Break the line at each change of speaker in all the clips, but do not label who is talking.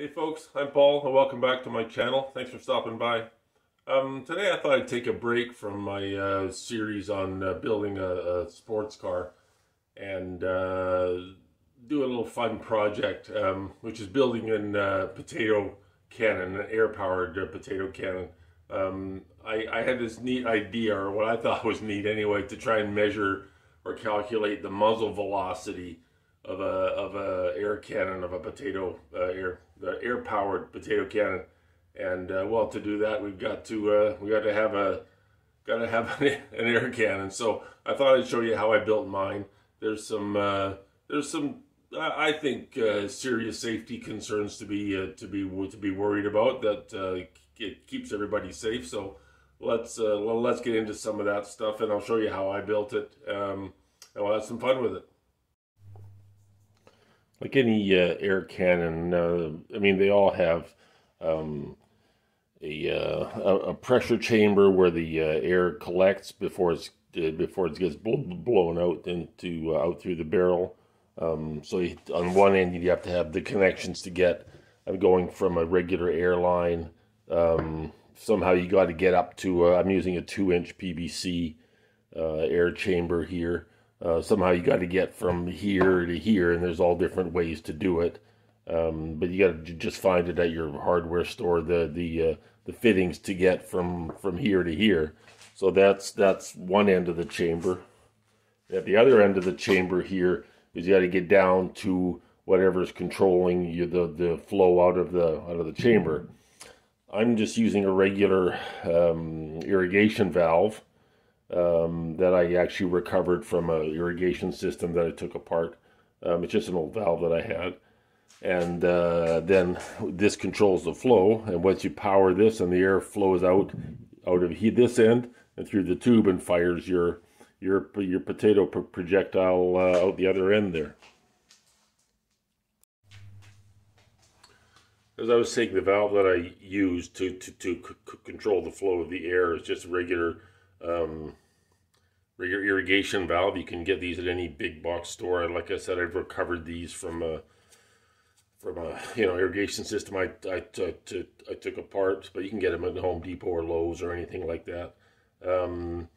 Hey folks, I'm Paul and welcome back to my channel. Thanks for stopping by. Um, today I thought I'd take a break from my uh, series on uh, building a, a, sports car and uh, do a little fun project, um, which is building a uh, potato cannon, an air-powered uh, potato cannon. Um, I, I, had this neat idea, or what I thought was neat anyway, to try and measure or calculate the muzzle velocity of a of a air cannon of a potato uh, air the air powered potato cannon. And uh, well, to do that, we've got to uh, we got to have a got to have an, air cannon. So I thought I'd show you how I built mine. There's some uh, there's some I think uh, serious safety concerns to be uh, to be to be worried about that uh, it keeps everybody safe. So let's uh, let's get into some of that stuff, and I'll show you how I built it, um, and we'll have some fun with it like any uh, air cannon, uh, I mean, they all have um, a, uh, a pressure chamber where the uh, air collects before it's uh, before it gets blown out into uh, out through the barrel. Um, so you, on one end, you have to have the connections to get I'm going from a regular airline. Um, somehow you got to get up to. I'm using a two-inch PVC air chamber here. Uh, somehow you got to get from here to here, and there's all different ways to do it. Um, but you got to just find it at your hardware store the the uh, the fittings to get from from here to here. So that's that's one end of the chamber. At the other end of the chamber here is you got to get down to whatever's controlling you the the flow out of the out of the chamber. I'm just using a regular um, irrigation valve um, that I actually recovered from a irrigation system that I took apart. Um, it's just an old valve that I had. And uh, then this controls the flow. And once you power this and the air flows out out of this end and through the tube and fires your your your potato projectile uh, out the other end there. As I was saying, the valve that I use to, to, to control the flow of the air is just regular um, your irrigation valve. You can get these at any big box store. Like I said, I've recovered these from a from a you know irrigation system I I, I took apart, but you can get them at Home Depot or Lowe's or anything like that. Um,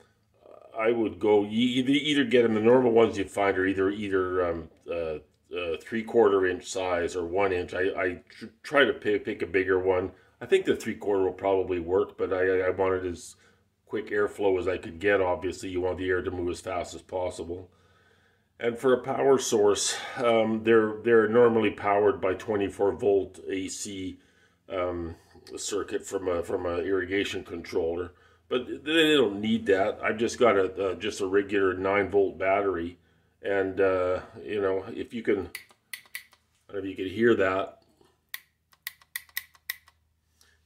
I would go either either get them the normal ones you find, or either either um, uh, uh, three quarter inch size or one inch. I, I try to pick, pick a bigger one. I think the three quarter will probably work, but I, I wanted as quick airflow as I could get. Obviously, you want the air to move as fast as possible. And for a power source, um, they're they're normally powered by 24 volt AC um, circuit from a from a irrigation controller, but they don't need that. I've just got a, just a regular 9 volt battery, and uh, you know if you can, if you can hear that.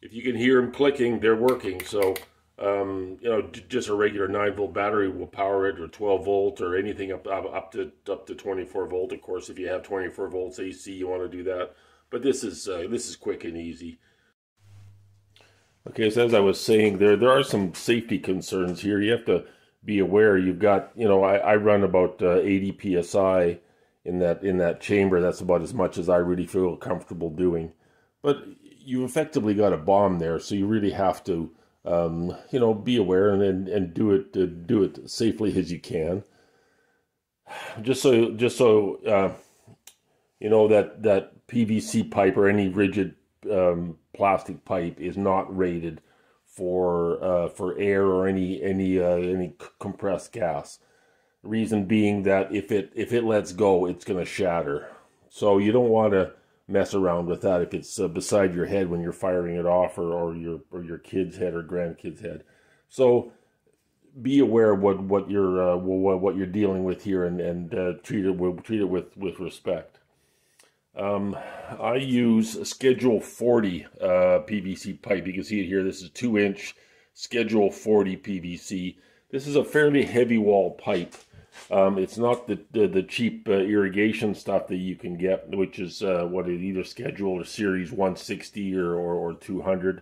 If you can hear them clicking, they're working. So um, you know, just a regular 9 volt battery will power it, or 12 volt, or anything up, up to up to 24 volt. Of course, if you have 24 volts AC, you want to do that. But this is uh, this is quick and easy. Okay, so as I was saying, there there are some safety concerns here. You have to be aware. You've got, you know, I, I run about uh, 80 psi in that in that chamber. That's about as much as I really feel comfortable doing. But you effectively got a bomb there, so you really have to um, you know, be aware and, and, and do it uh, do it safely as you can. Just so just so uh, you know that that PVC pipe or any rigid um, plastic pipe is not rated for uh, for air or any any uh, any compressed gas. Reason being that if it if it lets go, it's going to shatter. So you don't want to mess around with that if it's uh, beside your head when you're firing it off or, or your or your kid's head or grandkid's head. So be aware of what what you're uh, what, you're dealing with here and and uh, treat it with, treat it with with respect. Um, I use Schedule 40 uh, PVC pipe. You can see it here. This is two inch Schedule 40 PVC. This is a fairly heavy wall pipe. Um, it's not the the, the cheap uh, irrigation stuff that you can get, which is uh, what it either schedule or series 160 or or, or 200.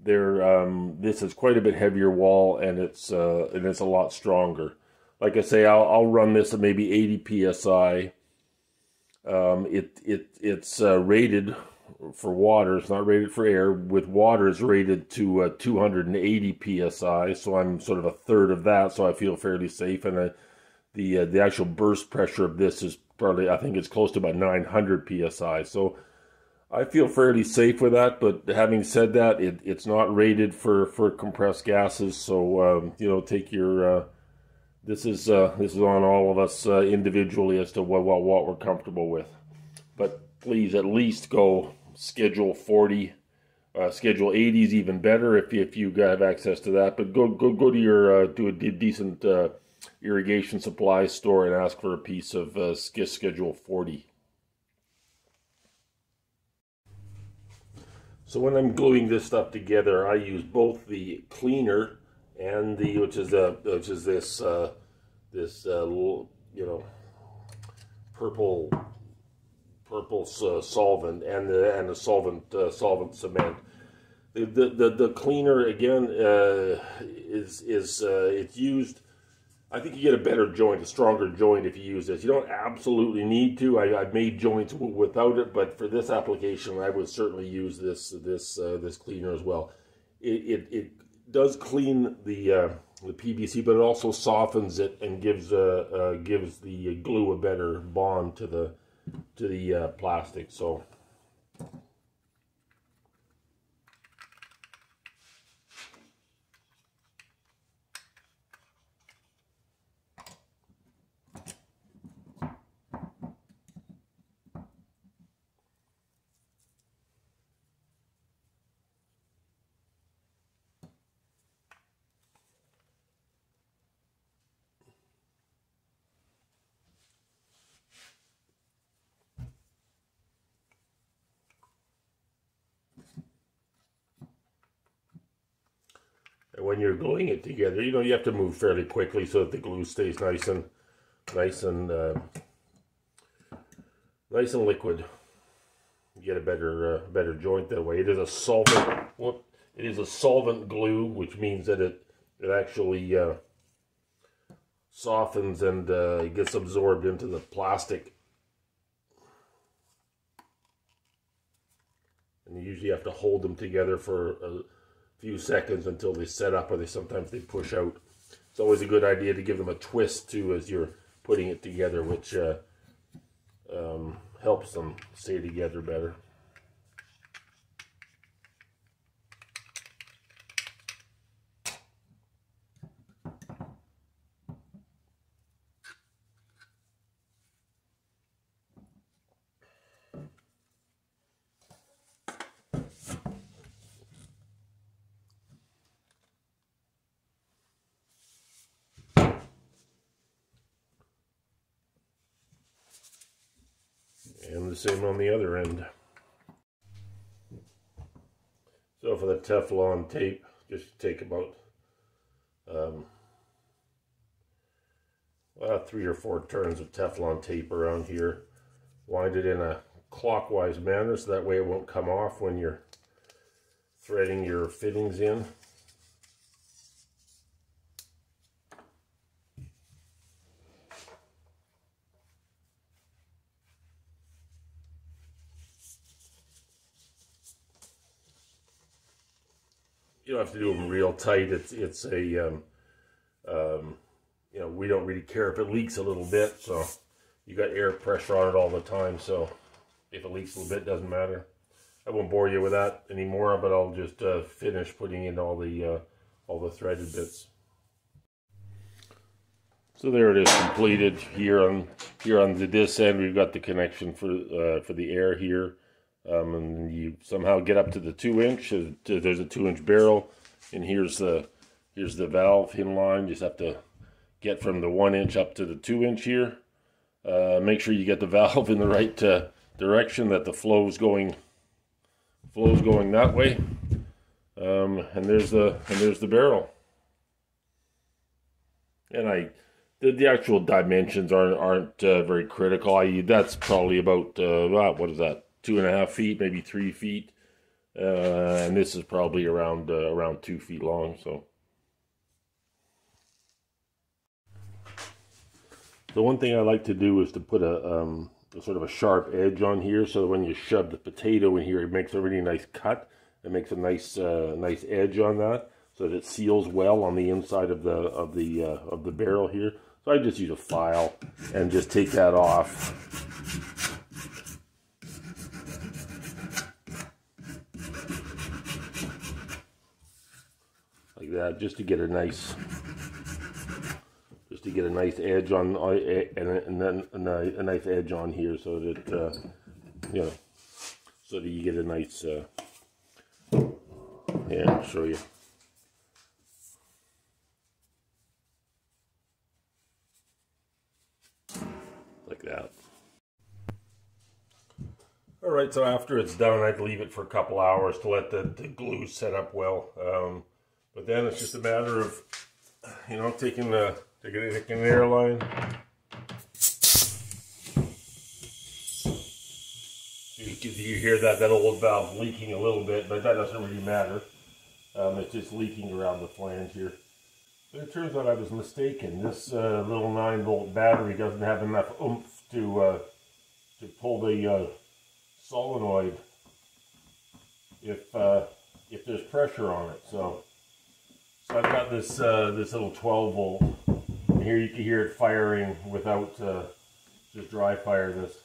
There, um, this is quite a bit heavier wall, and it's uh, and it's a lot stronger. Like I say, I'll I'll run this at maybe 80 psi. Um, it it it's uh, rated for water. It's not rated for air. With water, it's rated to uh, 280 psi. So I'm sort of a third of that. So I feel fairly safe. And uh, the uh, the actual burst pressure of this is probably I think it's close to about 900 psi. So I feel fairly safe with that. But having said that, it, it's not rated for for compressed gases. So um, you know, take your uh, this is uh, this is on all of us uh, individually as to what, what what we're comfortable with. But please at least go schedule 40. Uh, schedule 80 is even better if you, if you have access to that. But go go go to your uh, do a decent uh, irrigation supply store and ask for a piece of uh, schedule 40. So when I'm gluing this stuff together, I use both the cleaner and the which is a which is this uh, this uh, you know purple purple uh, solvent and the and the solvent uh, solvent cement. The, the the, the cleaner again uh, is is uh, it's used. I think you get a better joint, a stronger joint if you use this. You don't absolutely need to. I, have made joints without it, but for this application, I would certainly use this this uh, this cleaner as well. It, it, it does clean the uh, the PVC, but it also softens it and gives uh, gives the glue a better bond to the to the uh, plastic. So when you're gluing it together, you know, you have to move fairly quickly so that the glue stays nice and nice and uh, nice and liquid. You get a better uh, better joint that way. It is a solvent. It is a solvent glue, which means that it it actually uh, softens and uh, gets absorbed into the plastic. And you usually have to hold them together for a, few seconds until they set up or they sometimes they push out. It's always a good idea to give them a twist too as you're putting it together, which uh, um, helps them stay together better. And the same on the other end. So for the Teflon tape, just take about um, well, three or four turns of Teflon tape around here. Wind it in a clockwise manner so that way it won't come off when you're threading your fittings in. Have to do them real tight. It's it's a um, um, you know we don't really care if it leaks a little bit. So you got air pressure on it all the time. So if it leaks a little bit, doesn't matter. I won't bore you with that anymore, but I'll just uh, finish putting in all the uh, all the threaded bits. So there it is completed here on here on the this end. We've got the connection for uh, for the air here um, and you somehow get up to the two inch. Uh, there's a two inch barrel, and here's the here's the valve in line. You just have to get from the one inch up to the two inch here. Uh, make sure you get the valve in the right uh, direction that the flow is going flows going that way. Um, and there's the and there's the barrel. And I the, the actual dimensions aren't aren't uh, very critical. I that's probably about uh, what is that two and a half feet, maybe three feet, uh, and this is probably around uh, around two feet long. So, the one thing I like to do is to put a um, sort of a sharp edge on here. So when you shove the potato in here, it makes a really nice cut. It makes a nice uh, nice edge on that, so that it seals well on the inside of the of the uh, of the barrel here. So I just use a file and just take that off. That, just to get a nice just to get a nice edge on uh, and, and then a, a, nice edge on here so that uh, you know so that you get a nice uh, yeah I'll show you. Like that. All right so after it's done I'd leave it for a couple hours to let the, the glue set up well. Um, but then it's just a matter of you know taking the Take a look the airline. You, you hear that, that old valve leaking a little bit, but that doesn't really matter. Um, it's just leaking around the flange here. But it turns out I was mistaken. This uh, little 9 volt battery doesn't have enough oomph to, uh, to pull the uh, solenoid if, uh, if there's pressure on it. So, so I've got this, uh, this little 12 volt here you can hear it firing without uh, just dry fire this.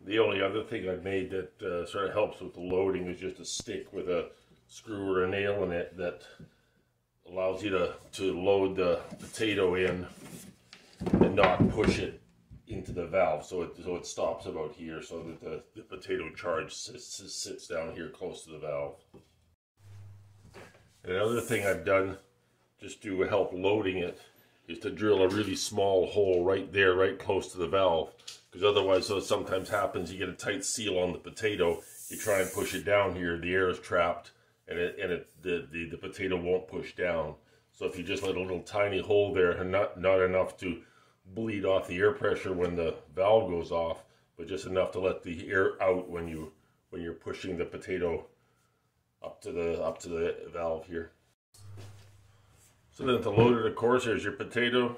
The only other thing I've made that uh, sort of helps with the loading is just a stick with a screw or a nail in it that allows you to, to load the potato in and not push it into the valve so it so it stops about here so that the, the potato charge sits, sits down here close to the valve. And another thing I've done just to help loading it is to drill a really small hole right there, right close to the valve. Because otherwise, so sometimes happens, you get a tight seal on the potato, you try and push it down here, the air is trapped, and it and it the, the, the potato won't push down. So if you just let a little tiny hole there and not not enough to bleed off the air pressure when the valve goes off, but just enough to let the air out when you when you're pushing the potato up to the up to the valve here. So then to load it, of course, here's your potato.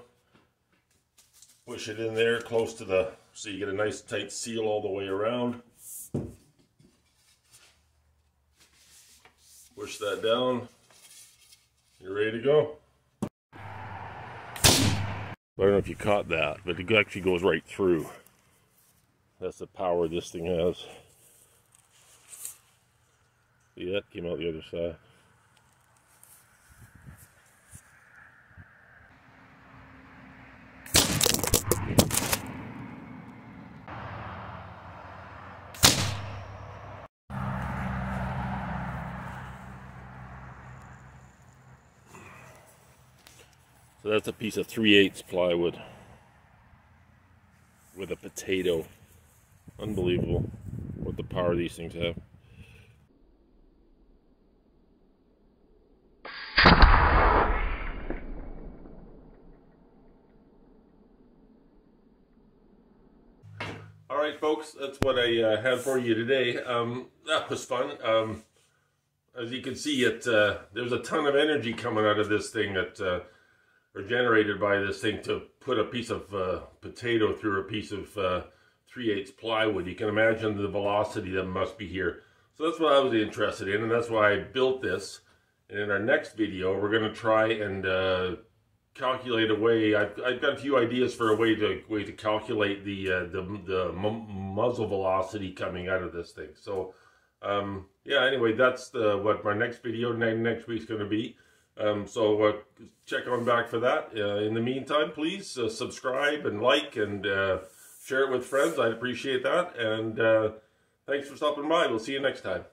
Push it in there close to the, so you get a nice tight seal all the way around. Push that down. You're ready to go. I don't know if you caught that, but it actually goes right through. That's the power this thing has. See that? Came out the other side. That's a piece of 3 8 plywood with a potato. Unbelievable what the power these things have. All right, folks, that's what I uh, had for you today. Um, that was fun. Um, as you can see, it uh, there's a ton of energy coming out of this thing that uh, generated by this thing to put a piece of uh, potato through a piece of uh, 3 8 plywood. You can imagine the velocity that must be here. So that's what I was interested in, and that's why I built this. And in our next video, we're going to try and uh, calculate a way. I've, I've, got a few ideas for a way to way to calculate the uh, the, the muzzle velocity coming out of this thing. So um, yeah, anyway, that's the, what my next video next week's going to be. Um, so uh, check on back for that. Uh, in the meantime, please uh, subscribe and like and uh, share it with friends. I'd appreciate that. And uh, thanks for stopping by. We'll see you next time.